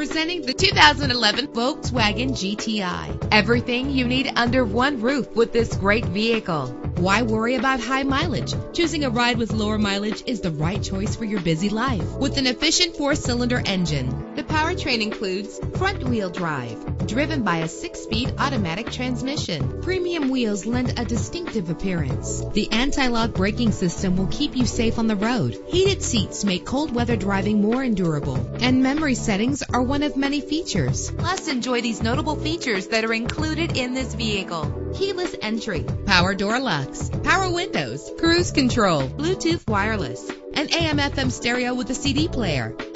Presenting the 2011 Volkswagen GTI. Everything you need under one roof with this great vehicle. Why worry about high mileage? Choosing a ride with lower mileage is the right choice for your busy life. With an efficient four-cylinder engine, the powertrain includes front-wheel drive, driven by a six-speed automatic transmission. Premium wheels lend a distinctive appearance. The anti-lock braking system will keep you safe on the road. Heated seats make cold weather driving more endurable, and memory settings are one of many features. Plus, enjoy these notable features that are included in this vehicle. Keyless entry, power door locks, power windows, cruise control, Bluetooth wireless, an AM FM stereo with a CD player,